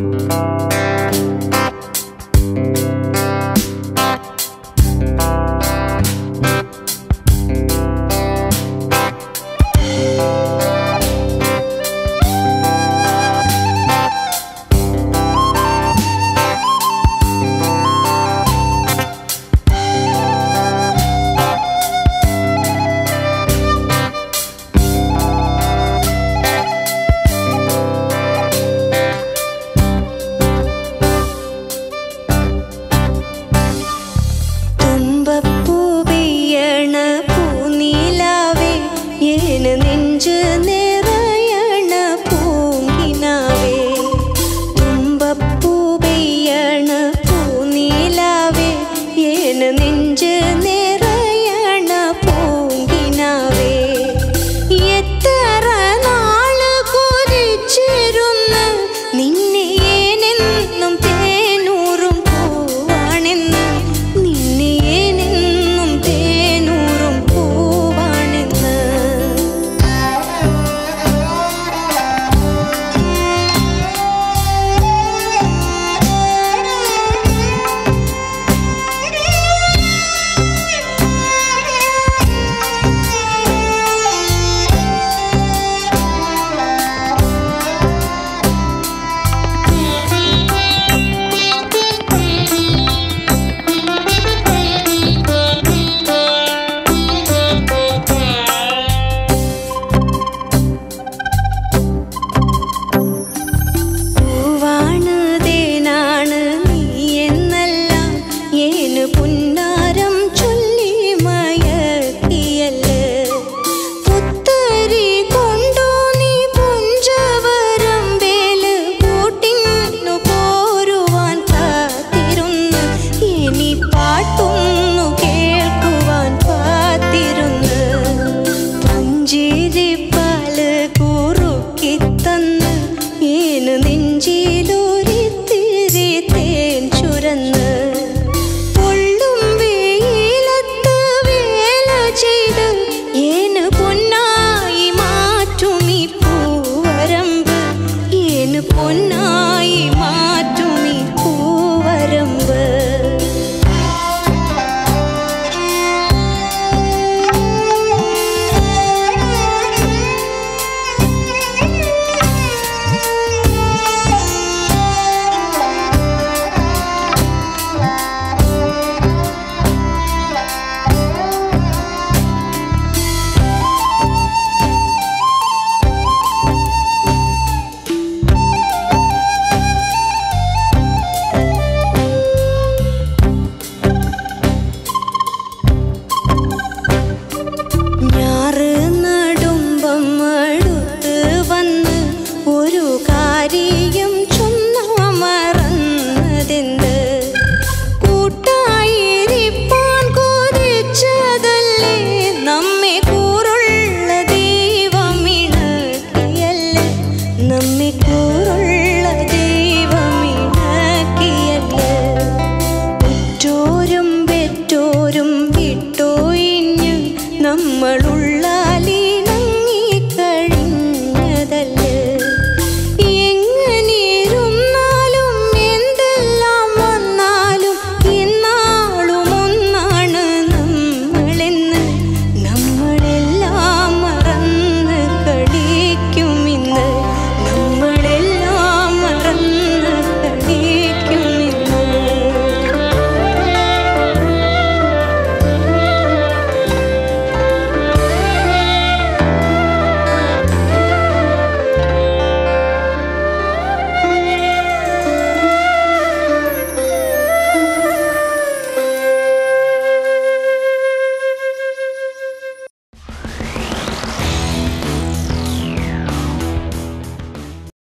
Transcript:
Música Linh உள்ள